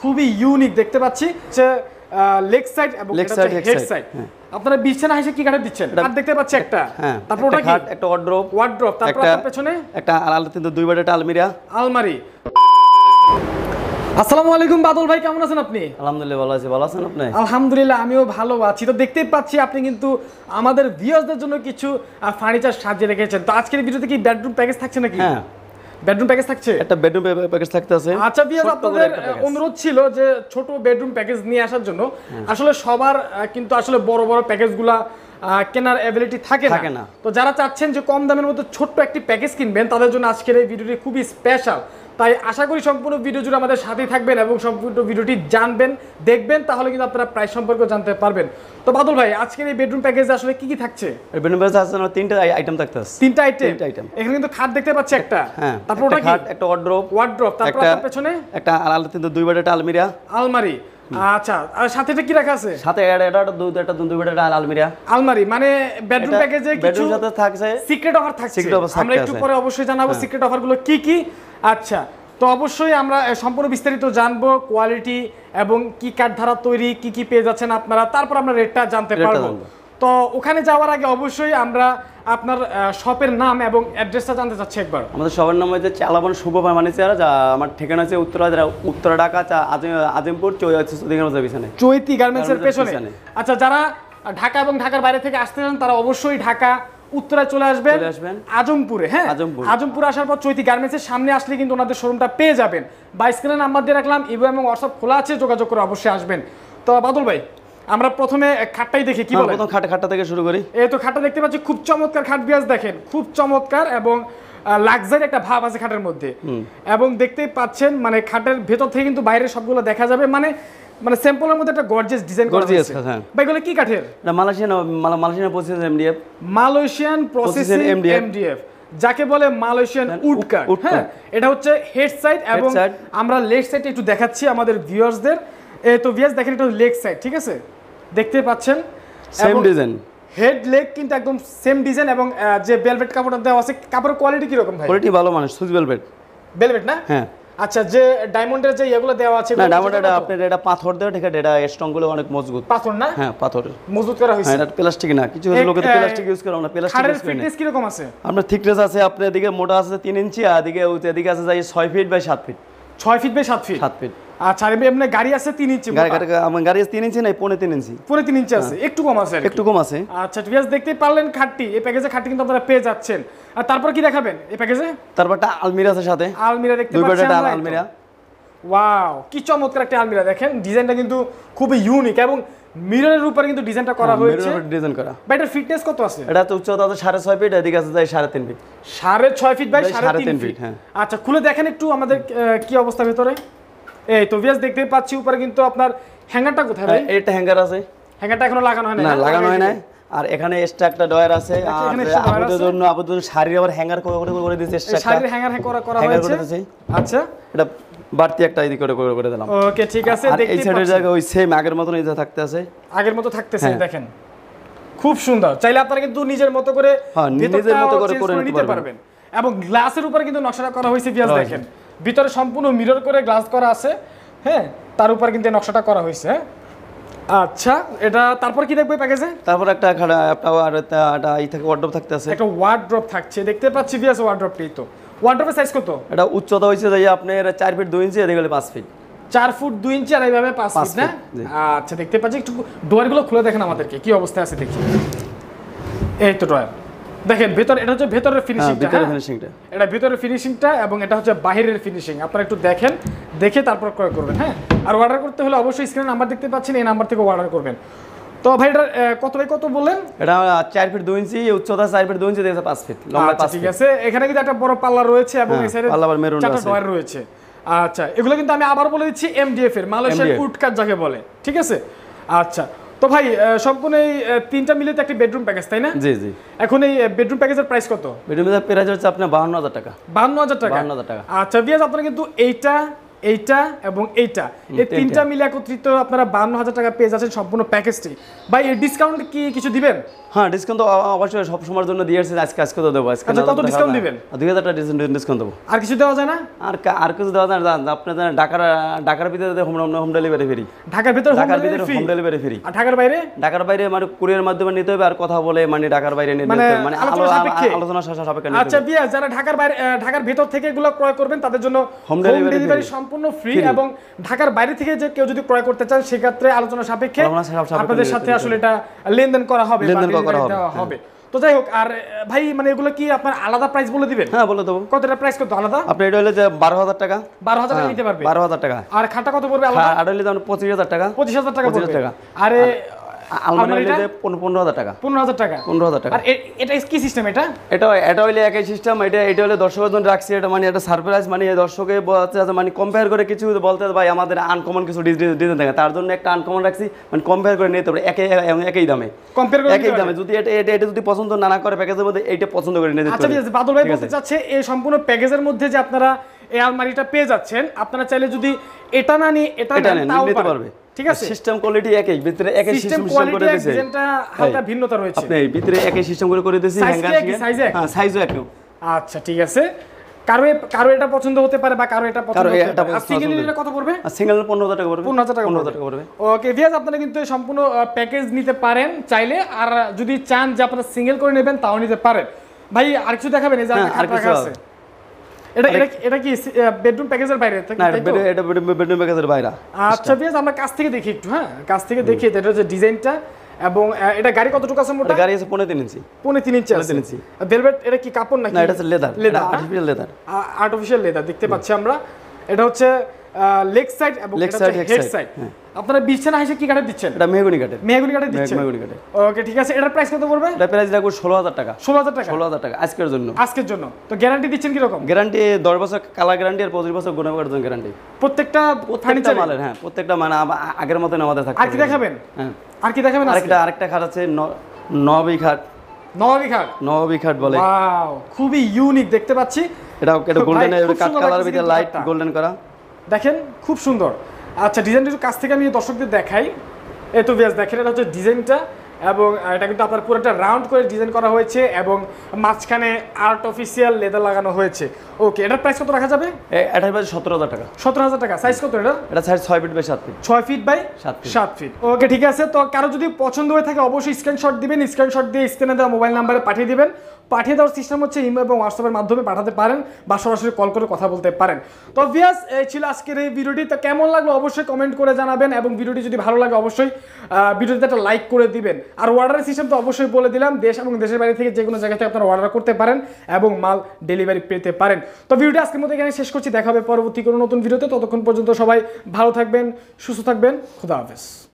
খুবই ইউনিক দেখতে পাচ্ছি যে লেগ সাইড এবং side, head হেড সাইড। আপনারা বিছানা হিসেবে কি কাঠের দিচ্ছেন? আর দেখতে পাচ্ছি একটা। হ্যাঁ তারপর ওটা কি? একটা ওয়ার্ড্রোব ওয়ার্ড্রপ তারপর আপনার পেছনে? একটা আলাদা কিন্তু দুই আলমিরা। আলমারি। আসসালামু আলাইকুম বাদল ভাই কেমন আছেন আপনি? আলহামদুলিল্লাহ ভালো আছি। ভালো আছেন আপনি? আলহামদুলিল্লাহ আমিও ভালো আছি। তো দেখতেই পাচ্ছি আপনি কিন্তু আমাদের ভিউয়ারদের জন্য কিছু ফার্নিচার সাজিয়ে রেখেছেন। তো আজকের ভিডিওতে কি বেডরুম প্যাকেজ থাকছে নাকি? হ্যাঁ। বেডরুম প্যাকেজ থাকছে? একটা বেডরুম প্যাকেজ থাকতে আছে। আচ্ছা বিয়াস আপনাদের অনুরোধ ছিল যে ছোট বেডরুম প্যাকেজ নিয়ে আসার জন্য। আসলে সবার কিন্তু আসলে বড় বড় প্যাকেজগুলা কেনার অ্যাবিলিটি থাকে থাকে না। তো যারা চাচ্ছেন যে কম দামের মধ্যে ছোট্ট একটি প্যাকেজ কিনবেন তাদের জন্য আজকের এই ভিডিওটি খুবই স্পেশাল তাই আশা করি সম্পূর্ণ ভিডিও জুড়ে আমাদের সাথেই থাকবেন এবং সম্পূর্ণ ভিডিওটি জানবেন দেখবেন তাহলে কিন্তু আপনারা প্রাইস সম্পর্কে জানতে পারবেন। তো বাদল ভাই আজকের এই বেডরুম প্যাকেজে আসলে কি কি থাকছে? বেডরুম প্যাকেজ আসলে তিনটা আইটেম থাকতে তিনটা আইটেম তিনটা আইটেম এখানে কিন্তু খাট দেখতে পাচ্ছি একটা। হ্যাঁ তারপর ওটা কি? খাট একটা ওয়ার্ড্রোব ওয়ার্ড্রপ তারপর পেছনে? একটা আলাদা কিন্তু দুই আলমিরা। আলমারি। আচ্ছা আর সাথে এটা কি রাখা আছে? সাথে এটা এটা দুই একটা দুই বাড়ি একটা আলমিরা। আলমারি মানে বেডরুম প্যাকেজে কিছু সাথে থাকছে সিক্রেট অফার থাকছে। Secret offer আমরা একটু হ্যাঁ। পরে অবশ্যই জানাব সিক্রেট অফারগুলো কি কি। আচ্ছা তো অবশ্যই আমরা সম্পূর্ণ বিস্তারিত জানব কোয়ালিটি এবং কি কাঠ ধারা তৈরি কি কি পেয়ে যাচ্ছেন আপনারা। তারপর আমরা রেটটা জানতে পারব। তো ওখানে যাওয়ার আগে অবশ্যই আমরা আপনার শপের নাম এবং অ্যাড্রেসটা জানতে চাচ্ছি একবার। আমাদের শপের নাম হচ্ছে চালাবন শুভ ফার্মানিচার যা আমার ঠিকানা আছে উত্তরা উত্তরা ঢাকা আজিমপুর চৈতি গার্মেন্টসের পেছনে। আচ্ছা যারা ঢাকা এবং ঢাকার বাইরে থেকে আসতে চান তারা অবশ্যই ঢাকা উত্তরায় চলে আসবেন। আজমপুরে হ্যাঁ? আজমপুর। আজমপুরে আসার পর চৈতি গার্মেন্টসের সামনে আসলে কিন্তু ওনাদের শোরুমটা পেয়ে যাবেন। বা স্ক্রিনে নাম্বার দিয়ে রাখলাম ইভো এবং হোয়াটসঅ্যাপ খোলা আছে যোগাযোগ করে অবশ্যই আসবেন। তো বাদল ভাই আমরা প্রথমে খাটটাই দেখি কি হ্যাঁ, প্রথম খাট খাটটা থেকে শুরু করি। এই তো খাটটা দেখতে পাচ্ছি খুব চমৎকার খাট বিয়াজ দেখেন খুব চমৎকার এবং লাক্সারি একটা ভাব আছে খাটের মধ্যে। এবং দেখতেই পাচ্ছেন মানে খাটের ভেতর থেকে কিন্তু বাইরের সবগুলো দেখা যাবে মানে মানে স্যাম্পলের মধ্যে একটা গর্জিয়াস ডিজাইন করা হয়েছে। হ্যাঁ। ভাই এগুলো কি কাঠের? এটা মালয়েশিয়ান মালা- মালয়েশিয়ান পঁচিশ এমডিএফ মালয়েশিয়ান প্রসেসিং এমডিএফ যাকে বলে মালয়েশিয়ান উড কাট হ্যাঁ? এটা হচ্ছে হেড সাইড এবং আমরা লেগ সাইড একটু দেখাচ্ছি আমাদের ভিউয়ার্সদের এই তো ভিউয়ার্স দেখেন এটা লেগ সাইড ঠিক আছে? দেখতে পাচ্ছেন। সেম ডিজাইন হেড লেগ কিন্তু একদম সেম ডিজাইন এবং যে বেলভেট কাপড়টা দেওয়া আছে কাপড়ের কোয়ালিটি কীরকম ভাই? কোয়ালিটি ভালো মানুষ সুইচ বেলভেট বেলভেট না? হ্যাঁ। আচ্ছা যে ডায়মন্ডের যে এগুলো দেওয়া আছে না এগুলো ডায়মন্ড এটা কত? আপনার এটা পাথর দেওয়া ঠিক আছে এটা স্ট্রংগুলো অনেক মজবুত। পাথর না? হ্যাঁ পাথর। মজবুত করা হয়েছে। হ্যাঁ এটা প্লাস্টিক না কিছু লোকে তো প্লাস্টিক ইউজ করে আমরা প্লাস্টিক ইউজ করি না। ফিটনেস কীরকম আছে? আপনার থিকনেস আছে আপনার এদিকে মোটা আছে তিন ইঞ্চি আর এদিকে এদিকে আছে যাই ছয় ফিট বাই সাত ফিট ছয় ফিট বাই সাত ফিট সাত ফিট আচ্ছা আর এমনি গাড়ি আছে ইঞ্চি গাড়ি আমার গাড়ি আছে ইঞ্চি নাই পৌনে ইঞ্চি। ইঞ্চি আছে একটু কম আছে একটু কম আছে। আচ্ছা দেখতেই পারলেন খাটটি। এই প্যাকেজে খাটটি কিন্তু আপনারা পেয়ে যাচ্ছেন। আর তারপর কি দেখাবেন এই প্যাকেজে তারপর একটা আলমিরা আছে সাথে। আলমিরা দেখতে পাচ্ছেন আলমিরা। ওয়াও কি চমৎকার একটা আলমিরা দেখেন। ডিজাইনটা কিন্তু খুবই ইউনিক এবং মিররের উপরে কিন্তু ডিজাইনটা করা হয়েছে। ডিজাইন করা। বা এটার ফিটনেস কত আছে? এটা তো উচ্চতা আছে সাড়ে ছয় ফিট এদিকে আছে সাড়ে তিন ফিট সাড়ে ছয় ফিট বাই বাই সাড়ে সাড়ে তিন তিন ফিট হ্যাঁ। আচ্ছা খুলে দেখেন একটু আমাদের কি অবস্থা ভেতরে? এই তো ভিয়াস দেখতেই পাচ্ছি উপরে কিন্তু আপনার হ্যাঙ্গারটা কোথায় ভাই? এটা হ্যাঙ্গার আছে। হ্যাঙ্গারটা এখনও লাগানো হয় না লাগানো হয় না আর এখানে এক্সট্রা একটা ডয়ার আছে। আর আপনাদের জন্য আপনাদের শাড়ির আবার হ্যাঙ্গার করে করে করে দিয়েছে এক্সট্রা শাড়ির হ্যাঙ্গার করা করা হয়েছে? আচ্ছা। এটা বাড়তি একটা এদিকে করে করে করে দিলাম। ওকে ঠিক আছে আর এই সাইডের। জায়গায় ওই সেম আগের মতন এই থাকতে আছে। আগের মতো থাকতেছে হ্যাঁ। দেখেন। খুব সুন্দর। চাইলে আপনারা কিন্তু নিজের মতো করে হ্যাঁ, নিজের মতো করে করে নিতে পারবেন। এবং গ্লাসের উপরে কিন্তু নকশাটা করা হয়েছে পিয়াজ দেখেন। ভিতরে সম্পূর্ণ মিরর করে গ্লাস করা আছে হ্যাঁ? তার উপর কিন্তু নকশাটা করা হয়েছে হ্যাঁ? আচ্ছা এটা তারপর কি দেখবে প্যাকেজে? তারপর একটা খাড়া একটা ই থাকে ওয়ার্ডরোব থাকতে আছে। একটা ওয়ার্ড্রপ থাকছে দেখতে পাচ্ছি পিয়াজ ওয়ার্ড্রপটি তো। ওয়ার্ড্রপের সাইজ কত? এটা উচ্চতা হয়েছে যাই আপনার চার ফিট দুই ইঞ্চি এদিকে পাঁচ ফিট চার ফুট দুই ইঞ্চি আর এইভাবে পাঁচ পাঁচ ফিট না? আচ্ছা দেখতে পাচ্ছি একটু ডোয়ারগুলো খুলে দেখেন আমাদেরকে কি অবস্থায় আছে দেখি। এই তো ড্রয়ার। দেখেন ভেতর এটা হচ্ছে ভেতরের হ্যাঁ ফিনিশিংটা ভিতরে ফিনিশিংটা এটা ভিতরের ফিনিশিংটা এবং এটা হচ্ছে বাহিরের ফিনিশিং আপনারা একটু দেখেন দেখে তারপর ক্রয় করবেন হ্যাঁ? আর অর্ডার করতে হলে অবশ্যই স্ক্রিনে নাম্বার দেখতে পাচ্ছেন এই নাম্বার থেকে অর্ডার করবেন। তো ভাই এটা কত বাই কত বললেন? এটা চার ফিট দুই ইঞ্চি উচ্চতা চার ফিট দুই ইঞ্চি দেখছে পাঁচ ফিট লম্বা আচ্ছা পাঁচ ঠিক আছে। এখানে কিন্তু একটা বড় পাল্লা রয়েছে এবং হ্যাঁ, এই সাইডে পাল্লা চারটা আছে। ডয়ার রয়েছে। আচ্ছা এগুলো কিন্তু আমি আবার বলে দিচ্ছি এমডিএফ এর মালয়েশিয়ান MDF যাকে বলে ঠিক আছে? আচ্ছা তো ভাই সম্পূর্ণ এই তিনটা মিলে তো একটা বেডরুম প্যাকেজ তাই না? জি জি। এখন এই বেডরুম প্যাকেজের প্রাইস কত? বেডরুমের প্রাইস হচ্ছে আপনার বাহান্ন হাজার টাকা। বান্ন হাজার টাকা? 52,000 টাকা। আচ্ছা বিয়াজ আপনারা কিন্তু এইটা এইটা এবং এইটা। এই তিনটা মিলে একত্রিত আপনারা বান্ন হাজার টাকা পেয়ে যাচ্ছেন সম্পূর্ণ প্যাকেজটি ভাই এর ডিসকাউন্ট কি কিছু দিবেন? হ্যাঁ ডিসকাউন্ট তো অবশ্যই সব সময়ের জন্য দিয়ে আসছে। আজকে আজকে তো দেবো আজকে আচ্ছা, কত না। দিবেন? দুই হাজার টাকা ডিসকাউন্ট দেবো। আর কিছু দেওয়া যায় না? আর আর কিছু দেওয়া যায় না। আপনি জানেন ঢাকার ঢাকার ভিতরে হোম হোম ডেলিভারি ফ্রি ঢাকার ভিতরে ঢাকার ভিতরে হোম ডেলিভারি ফ্রি আর ঢাকার বাইরে? ঢাকার বাইরে মানে কুরিয়ার মাধ্যমে নিতে হবে আর কথা বলে মানে ঢাকার বাইরে নিতে মানে হবে। মানে আলোচনা সাপেক্ষে? আচ্ছা। বিয়া যারা ঢাকার বাইরে ঢাকার ভিতর থেকে এগুলো ক্রয় করবেন তাদের জন্য হোম ডেলিভারি। সম্পূর্ণ ফ্রি এবং ঢাকার বাইরে থেকে যে কেউ যদি ক্রয় করতে চান সেক্ষেত্রে আলোচনা সাপেক্ষে আপনাদের সাথে আসলে এটা লেনদেন করা হবে লেনদেন করা হবে, হ্যাঁ। হবে। তো যাই হোক আর ভাই মানে এগুলো কি আপনার আলাদা প্রাইস বলে দিবেন? হ্যাঁ বলে দেবো। কতটা প্রাইস কত আলাদা? আপনি এটা হলে যে বারো হাজার টাকা। বারো হাজার টাকা হ্যাঁ, নিতে পারবে। বারো হাজার টাকা। আর খাতা কত পড়বে আলাদা? আর হলে পঁচিশ হাজার টাকা। পঁচিশ হাজার টাকা 25,000 পড়বে। টাকা। আরে আলমারিটা? পনেরো পনেরো হাজার টাকা। পনেরো হাজার টাকা। পনেরো হাজার টাকা। আর এটা কি সিস্টেম এটা? এটা এটা হইলে একই সিস্টেম এটা এটা হলে দর্শকের জন্য রাখছি এটা মানে একটা সারপ্রাইজ মানে দর্শকে বলতে মানে কম্পেয়ার করে কিছু বলতে ভাই আমাদের আনকমন কিছু ডিজাইন থাকে। তার জন্য একটা আনকমন রাখছি মানে কম্পেয়ার করে নিতে পারে একই একই দামে। কম্পেয়ার করে একই দামে। যদি এটা এটা এটা যদি পছন্দ না না করে প্যাকেজের মধ্যে এইটা পছন্দ করে নিতে আচ্ছা ঠিক আছে বাদল ভাই বলতে চাচ্ছে এই সম্পূর্ণ প্যাকেজের মধ্যে যে আপনারা এই আলমারিটা পেয়ে যাচ্ছেন আপনারা চাইলে যদি এটা না নিয়ে এটা নিতে পারবে। ঠিক আছে? সিস্টেম কোয়ালিটি একই ভিতরে একই সিস্টেম করে দিয়েছে ডিজাইনটা হালকা ভিন্নতা রয়েছে। আপনি ভিতরে একই সিস্টেম করে করে দিয়েছি হ্যাঙ্গার? এক? হ্যাঁ সাইজও একই। আচ্ছা ঠিক আছে। কারও কারও এটা পছন্দ হতে পারে বা কারও এটা পছন্দ হতে পারে। আর সিঙ্গেল নিলে কত পড়বে? সিঙ্গেল পনেরো হাজার টাকা পড়বে। পনেরো হাজার টাকা পনেরো পড়বে। হাজার টাকা পড়বে। ওকে আপনারা কিন্তু সম্পূর্ণ প্যাকেজ নিতে পারেন চাইলে। আর যদি চান যে আপনারা সিঙ্গেল করে নেবেন তাও নিতে পারেন। ভাই আর কিছু দেখাবেন এই যে হ্যাঁ, আর কিছু আছে। এটা এটা কি- বেডরুম প্যাকেজের বাইরে? না এটা এটা বেডরুম প্যাকেজের বাইরে। আচ্ছা বিয়াজ আমরা কাছ থেকে দেখি একটু হ্যাঁ? কাছ থেকে দেখি এটা হচ্ছে ডিজাইনটা এবং এটা গাড়ি কতটুকু আছে মোটা? গাড়ি আছে পনেরো তিন ইঞ্চি। পৌনে তিন ইঞ্চি আছে। ইঞ্চি। ভেলভেট এটা কি কাপড় নাকি? না এটা হচ্ছে leather leather artificial leather artificial leather দেখতে পাচ্ছি আমরা। এটা হচ্ছে লেগ সাইড এবং head হেড সাইড। আপনারা বিছানা হিসেবে কি কাঠে দিচ্ছেন? এটা মেহগুনি কাঠের মেহগুনি কাঠে দিচ্ছেন? মেহগুনি কাঠের ওকে ঠিক আছে। এটার প্রাইস কত পড়বে? এটা প্রাইস রাখব ষোলো হাজার টাকা। ষোলো হাজার টাকা? ষোলো হাজার টাকা আজকের জন্য। আজকের জন্য। তো গ্যারান্টি দিচ্ছেন কীরকম? গ্যারান্টি দশ বছর কালার গ্যারান্টি আর পঁচিশ বছর জন্য গ্যারান্টি প্রত্যেকটা ফার্নিচার মালের হ্যাঁ প্রত্যেকটা মানে আগের মতন আমাদের থাকবে আর কি দেখাবেন? হ্যাঁ। আর কি দেখাবেন আরেকটা আরেকটা খাট আছে নবী খাট। নবাবী খাট? খাট বলে। ওয়াও খুবই ইউনিক দেখতে পাচ্ছি। এটা এটা গোল্ডেন কাঠ কালার ভিতরে লাইট গোল্ডেন করা। দেখেন খুব সুন্দর। আচ্ছা ডিজাইনটা একটু কাছ থেকে আমি দর্শকদের দেখাই। এই তো বেশ দেখেন এটা হচ্ছে ডিজাইনটা এবং এটা কিন্তু আপনার পুরোটা রাউন্ড করে ডিজাইন করা হয়েছে এবং মাঝখানে আর্ট অফিসিয়াল লেদার লাগানো হয়েছে। ওকে এটার প্রাইস কত রাখা যাবে? এ- এটার প্রাইস সতেরো হাজার টাকা। সতেরো হাজার টাকা। সাইজ কত এটা এটা সাইজ ছয় ফিট বাই সাত ফিট ছয় ফিট বাই। সাত ফিট ওকে ঠিক আছে। তো কারও যদি পছন্দ হয়ে থাকে অবশ্যই স্ক্রিনশট দিবেন। স্ক্রিনশট দিয়ে স্ক্রিনে দেওয়া মোবাইল নাম্বারে পাঠিয়ে দিবেন। পাঠিয়ে দেওয়ার সিস্টেম হচ্ছে ইমেল এবং হোয়াটসঅ্যাপের মাধ্যমে পাঠাতে পারেন বা সরাসরি কল করে কথা বলতে পারেন। তো ভিয়াস এই ছিল আজকের এই ভিডিওটি তো কেমন লাগল অবশ্যই কমেন্ট করে জানাবেন এবং ভিডিওটি যদি ভালো লাগে অবশ্যই ভিডিওটিতে একটা লাইক করে দিবেন। আর অর্ডারের সিস্টেম তো অবশ্যই বলে দিলাম, দেশ এবং দেশের বাইরে থেকে যে কোনো জায়গা থেকে আপনারা অর্ডার করতে পারেন এবং মাল ডেলিভারি পেতে পারেন। তো ভিডিওটি আজকের মতো এখানে শেষ করছি। দেখা হবে পরবর্তী কোনো নতুন ভিডিওতে ততক্ষণ পর্যন্ত সবাই ভালো থাকবেন, সুস্থ থাকবেন। খুদা হাফেজ।